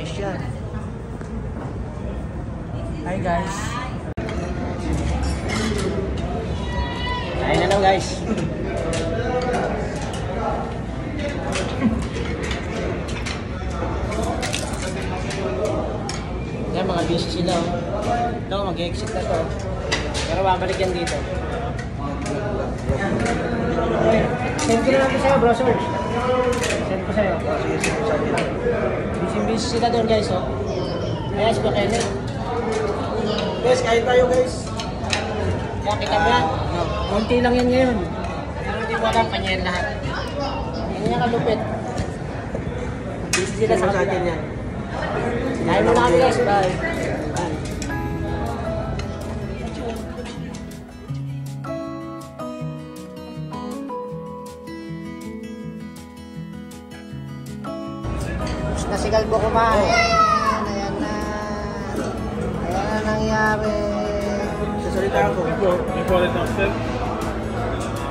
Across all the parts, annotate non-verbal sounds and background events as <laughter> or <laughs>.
yan. Hi guys. Kain na daw guys. <laughs> Yan, mga busy sila. oh. Ito, mag-exit na to. Pero babalik yan dito. Send ko na lang sa'yo, bro, sir. Send ko sa'yo. Sila doon, guys, oh. Kaya si Bakene. Guys, kain tayo guys. Kaya kita ba? No. Konti lang yan ngayon. Pero hindi mo alam, panyan lahat. Yan yung kalupit. Busy sila sa yan. Kain muna kami guys, bye. Tapos na si Galbo kumain. Ayan na. Ayan na nangyari. Sasalita ako.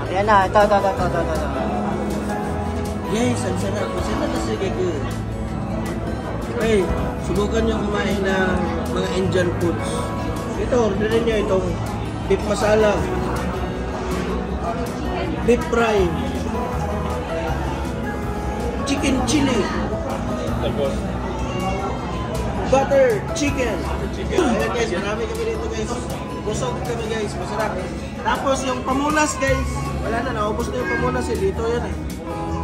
Ayan na, ito, ito, ito, ito, ito, ito. Guys, ang sarap. Masarap na sige ko. Hey, subukan nyo kumain ng mga Indian foods. Ito, orderin nyo itong beef masala, beef fry, chicken chili, butter chicken. Ayan guys, marami kami dito guys. Busog kami guys, masarap. Tapos yung pamunas guys, wala na, naubos na yung pamunas eh. Dito yan eh.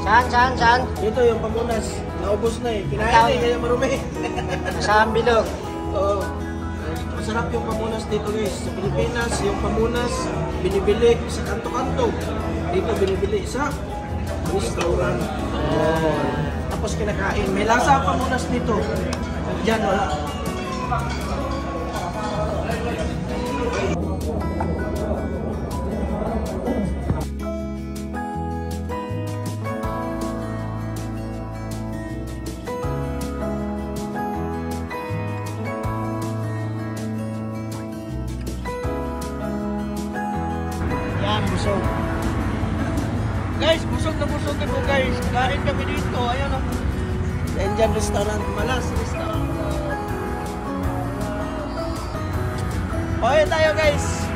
Saan, saan, saan? Dito yung pamunas, naubos na eh. Kinain eh, kaya marumi. <laughs> Saan bilog? Oo. Masarap yung pamunas dito guys. Sa Pilipinas, yung pamunas binibili sa kanto-kanto. Dito binibili sa restaurant. Oh. Tapos kinakain. May lasa ang pamunas dito. Diyan wala. Yan, busog. Guys, busog na busog ako guys. Kain kami dito. Ayan o. Sa Indian restaurant. Malas restaurant. Okay tayo guys.